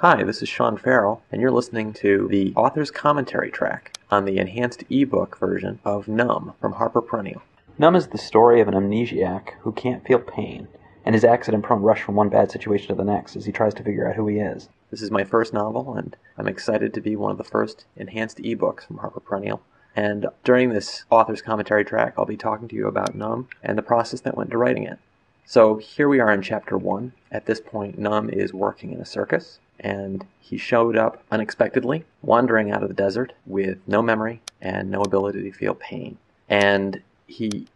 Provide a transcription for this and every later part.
Hi, this is Sean Ferrell, and you're listening to the author's commentary track on the enhanced ebook version of Numb from Harper Perennial. Numb is the story of an amnesiac who can't feel pain, and his accident prone rush from one bad situation to the next as he tries to figure out who he is. This is my first novel, and I'm excited to be one of the first enhanced ebooks from Harper Perennial. And during this author's commentary track, I'll be talking to you about Numb and the process that went to writing it. So here we are in chapter one. At this point, Numb is working in a circus, and he showed up unexpectedly, wandering out of the desert with no memory and no ability to feel pain. And he.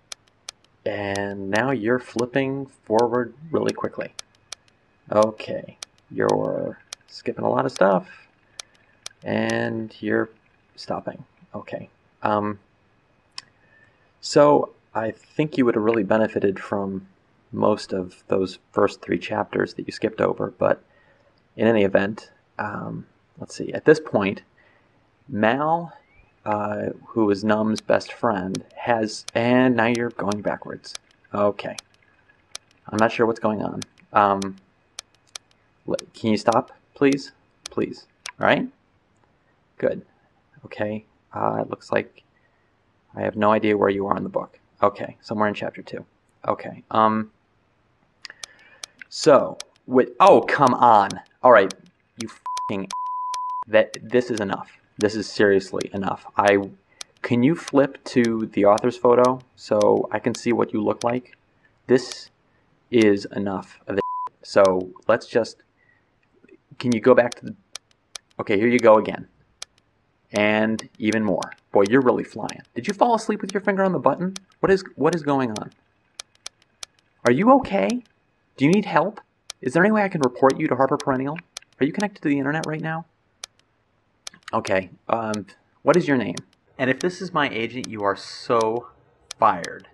And now you're flipping forward really quickly. Okay, you're skipping a lot of stuff, and you're stopping. Okay. Um, so I think you would have really benefited from most of those first three chapters that you skipped over. But in any event, um, let's see. At this point, Mal, uh, who is Numb's best friend, has. And now you're going backwards. Okay. I'm not sure what's going on. Um, can you stop, please? Please. All right? Good. Okay. Uh, it looks like I have no idea where you are in the book. Okay, somewhere in chapter two. Okay. Um. So, oh come on! All right, you that this is enough. This is seriously enough. I can you flip to the author's photo so I can see what you look like? This is enough of. So let's just. Can you go back to the? Okay, here you go again and even more. Boy, you're really flying. Did you fall asleep with your finger on the button? What is what is going on? Are you okay? Do you need help? Is there any way I can report you to Harper Perennial? Are you connected to the internet right now? Okay. Um, what is your name? And if this is my agent, you are so fired.